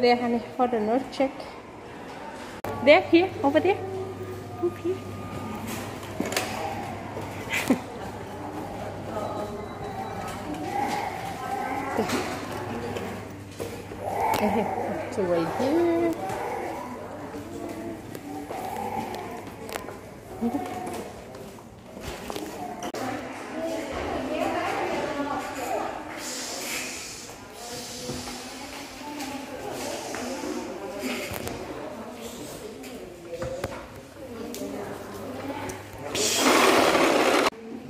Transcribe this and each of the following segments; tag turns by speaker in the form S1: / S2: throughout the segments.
S1: there. Go there, honey, for the nose check. There, here, over there. Over here. Okay, so right here.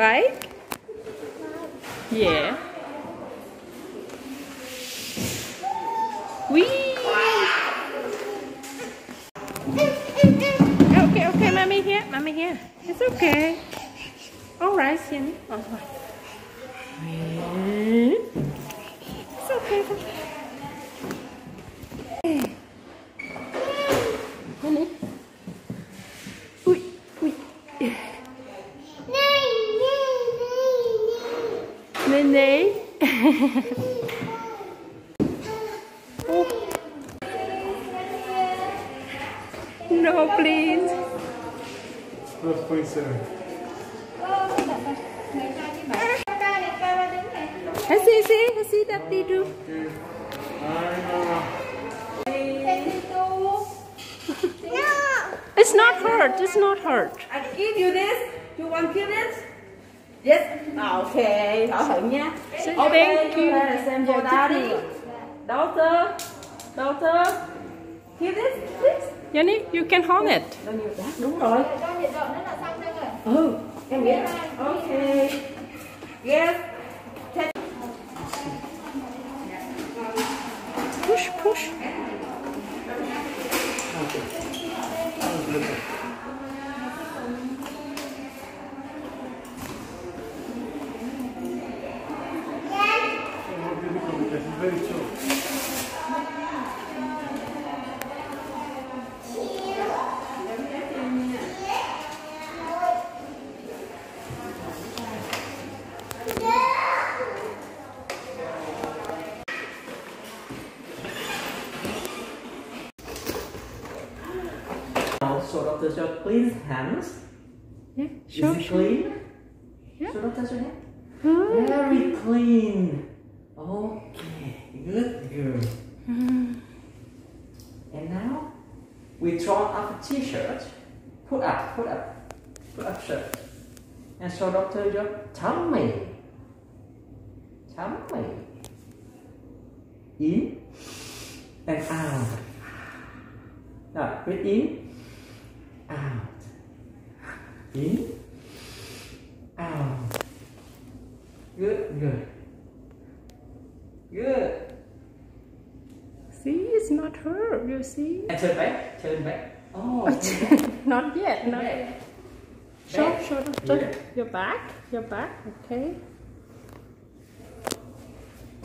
S1: Bye. No, please.
S2: 12.7.
S1: Let's see, see, let's see that they do. It's not hurt. It's not hurt.
S3: I give you this. You want give this? Yes. Ah, okay. Bảo nha.
S1: Say
S3: Okay.
S1: thank you.
S3: Đây là xem for daddy. Daughter. Daughter. Give this, please.
S1: Yanni, you can hold it.
S3: Bao nhiêu đã? Đúng rồi. Ừ. Em biết. Okay. Yes. Take
S1: Push, push.
S2: more
S4: Clean hands.
S1: Yeah,
S4: Is
S1: sure,
S4: it
S1: sure.
S4: clean?
S1: Yeah.
S4: So Dr. Show,
S1: Good.
S4: very clean. Okay, good, good. Mm-hmm. And now, we draw up a t-shirt. Put up, put up, put up shirt. And show Dr. your tummy. Tummy. In and out. Now, breathe in. In, out. Good, good. Good.
S1: See, it's not her, You see?
S4: And turn back, turn back. Oh,
S1: not yet. Not
S4: back.
S1: yet. Show, show, show.
S4: Yeah.
S1: Your back. Your back. Okay.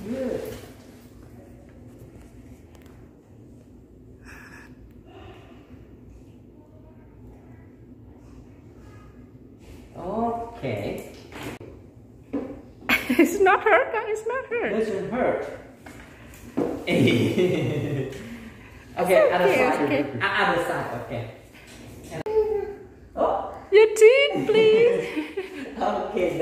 S4: Good. Okay.
S1: it's not hurt. guys, It's not hurt.
S4: Doesn't hurt. okay, other
S1: okay,
S4: side.
S1: okay.
S4: Uh, other side. Okay. Oh.
S1: Your teeth, please.
S4: Okay.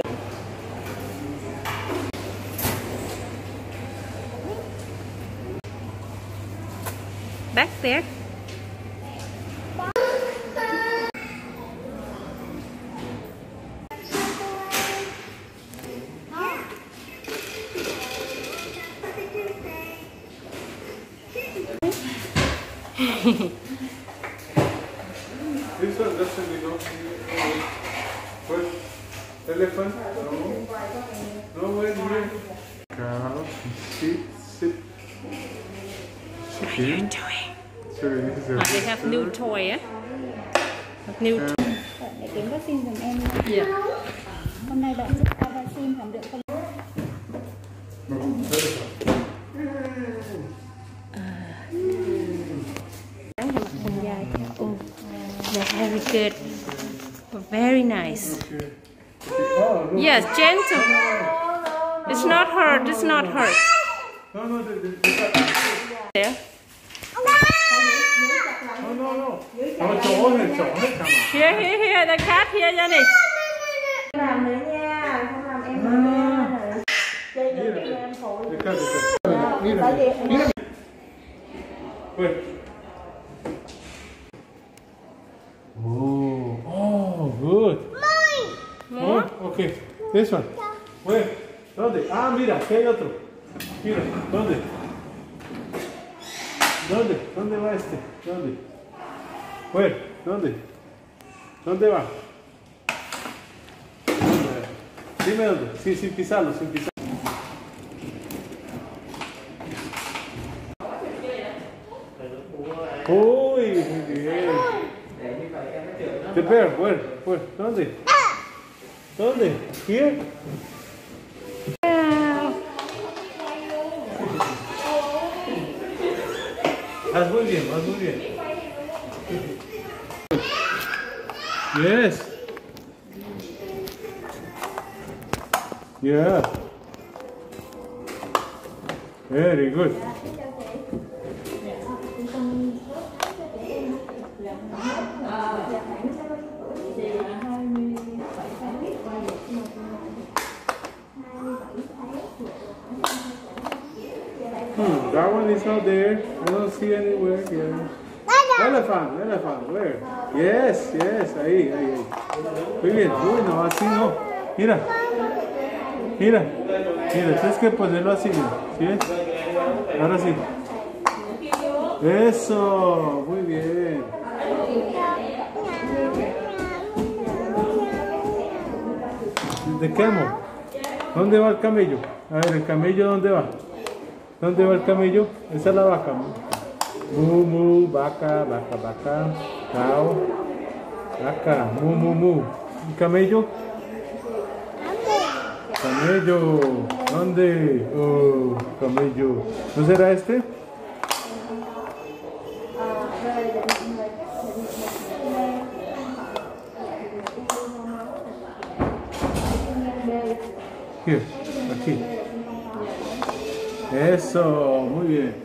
S1: Back there. Good. Very nice. Yes, gentle. It's not hurt. It's not hurt.
S2: No, no, the, the, the,
S1: There.
S2: No, no, no. Nó chỗ này, chỗ hết This one. ¿Dónde? Ah, mira, aquí hay otro. Mira, ¿dónde? ¿Dónde? ¿Dónde va este? ¿Dónde? Where? ¿Dónde? ¿Dónde va? Dime dónde. Sí, sin pisarlo, sin pisarlo. Uy, muy bien. The bear, where? Where? ¿Dónde? ¿Dónde? Here? Haz muy bien, haz muy bien. Yes. Yeah. Very good. Hmm, that one is not there. I don't see anywhere. Yeah. Elephant, elephant, where? Yes, yes, ahí, ahí, ahí. Muy bien, uy, no, así no. Mira, mira, mira, tienes que ponerlo así, mira. ¿Sí? Ahora sí. Eso, muy bien. ¿De camel? ¿Dónde va el camello? A ver, ¿el camello dónde va? ¿Dónde va el camello? Esa es la vaca. Mu, mu, vaca, vaca, vaca, cow, vaca, mu, mu, mu. ¿Y camello? Camello, ¿dónde? Oh, camello. ¿No será este? Here, aquí. Eso, muy bien.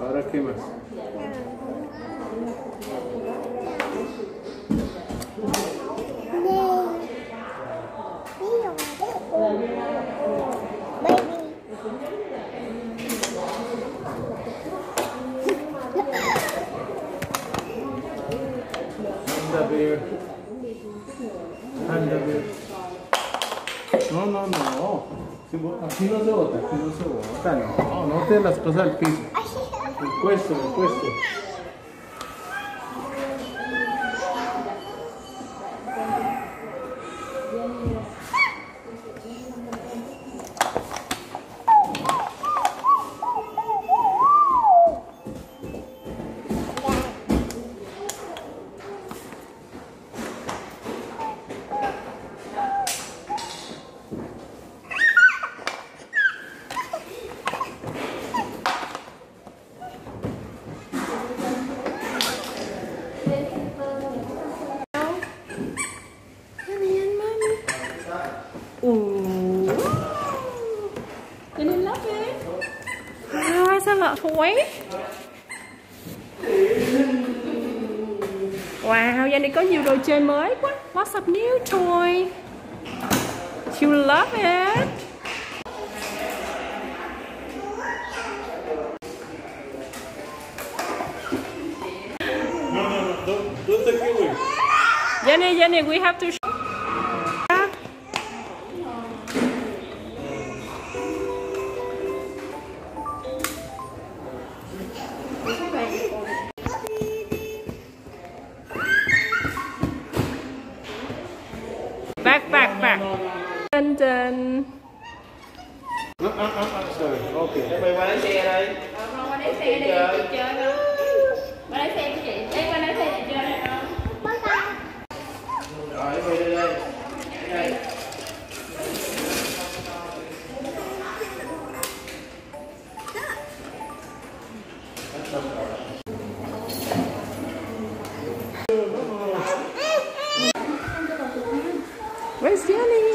S2: Ahora, ¿qué más? Panda bear. Panda bear. No, no, no. Sí, bo- Aquí no se bota, aquí no se bota, no. No te las cosas al piso. El puesto, el puesto.
S1: muối Wow, giờ này có nhiều đồ chơi mới quá. What's up new toy? You love it. Jenny, Jenny, we have to Where's Jenny?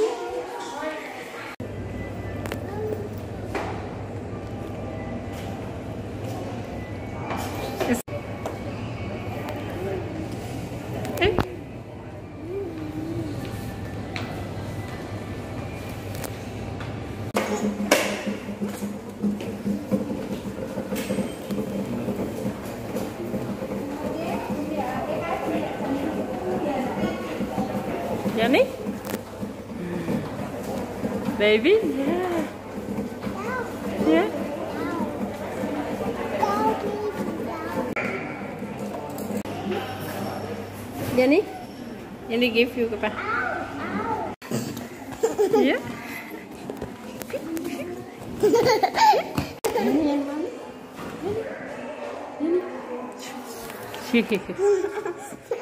S1: Baby? Yeah. Yeah. Jenny? Jenny give you cái Yeah. More,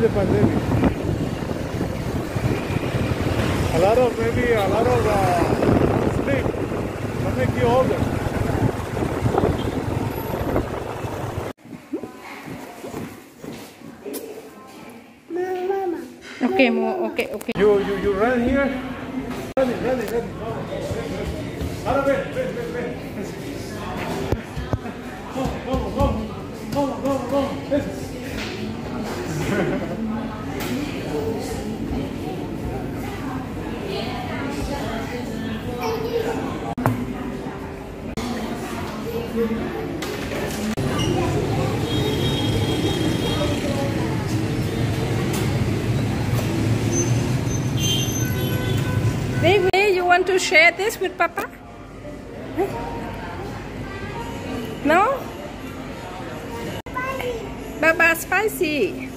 S2: The pandemic. A lot of maybe a lot of uh, sleep that make you older.
S1: Okay. Okay, okay.
S2: You you you run here. Run it, run it, run
S1: Baby, you want to share this with Papa? No? Baba spicy.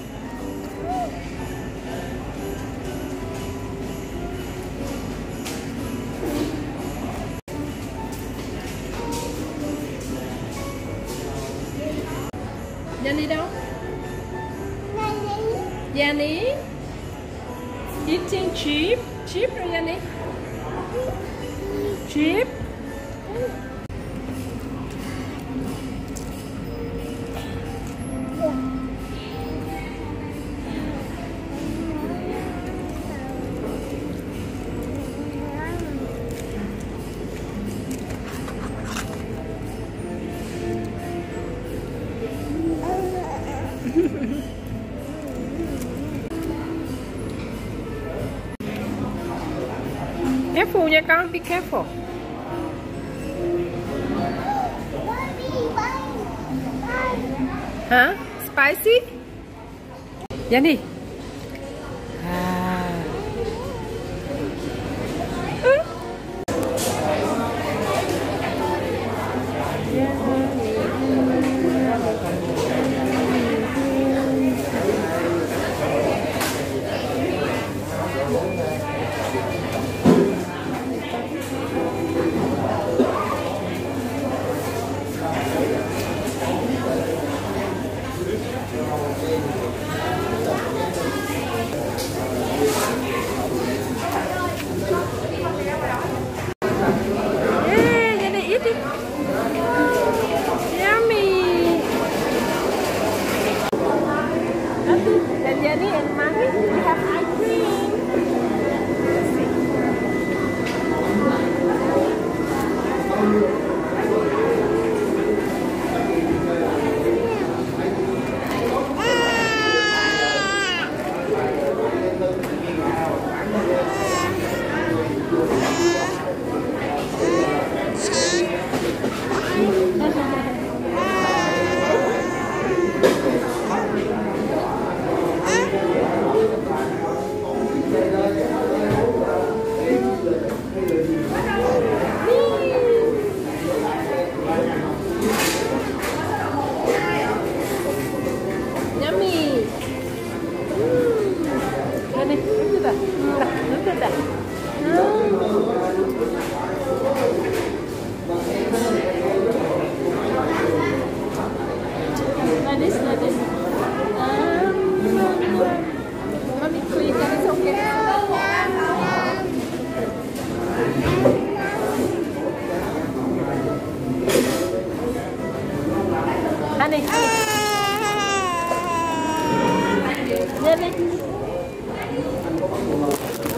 S1: careful, you be careful. Huh? Spicy? Yani.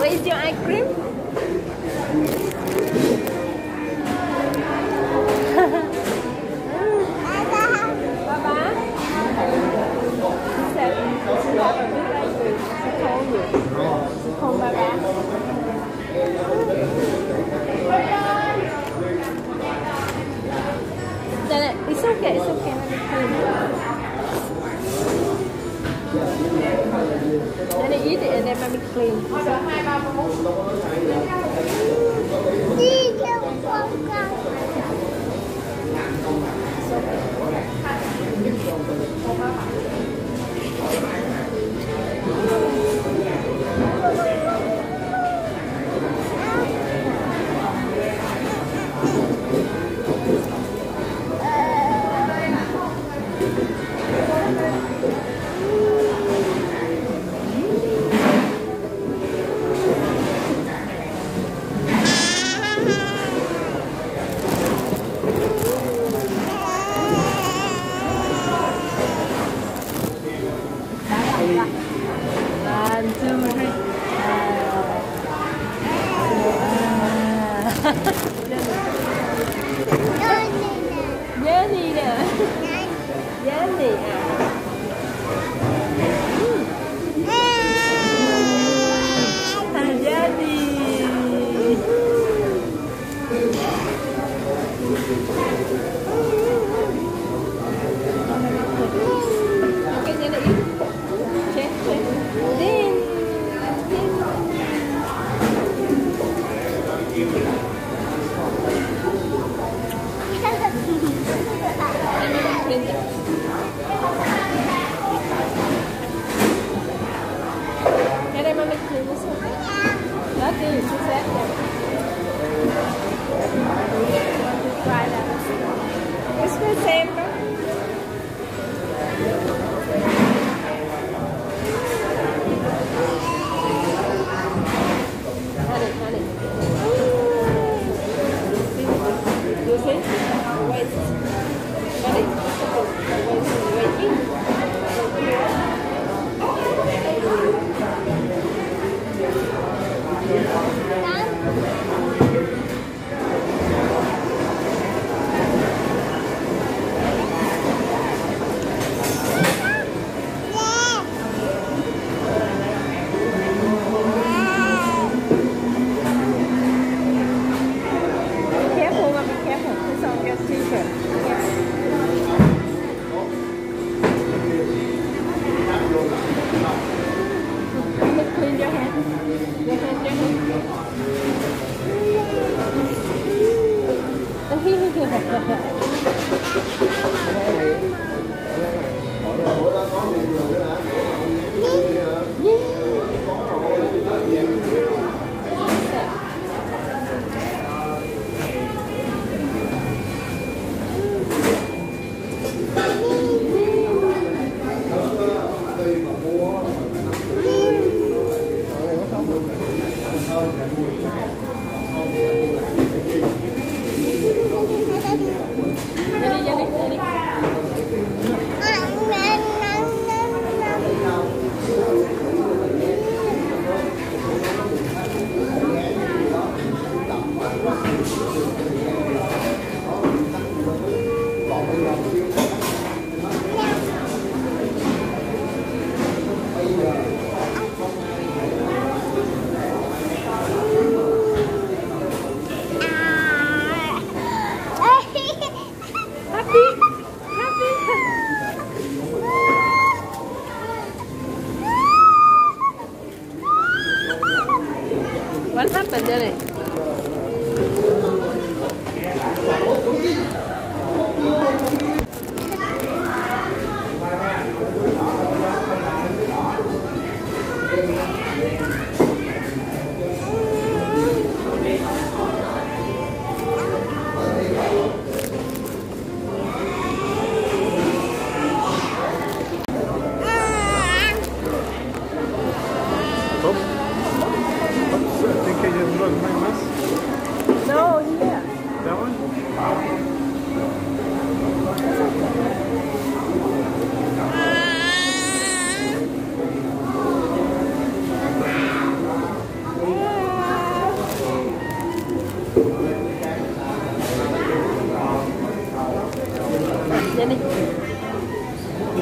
S1: Where is your ice cream?
S2: Dale.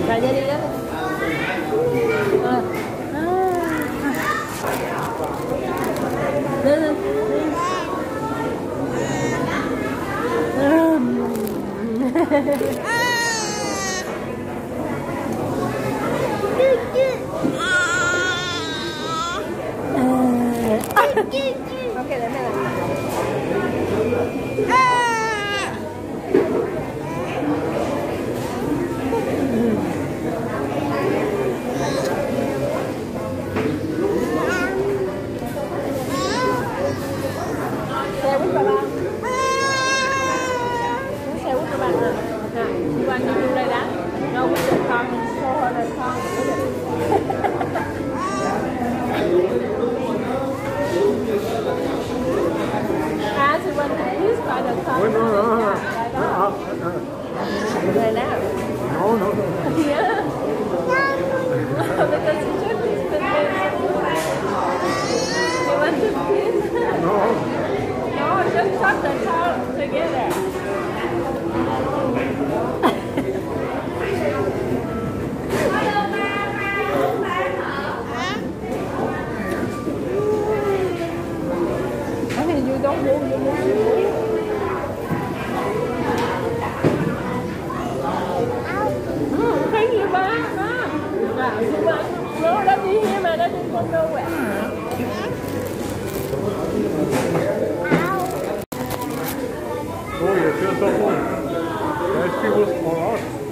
S2: Raja
S5: đi
S1: đó à. Lên. Lên lên. figuras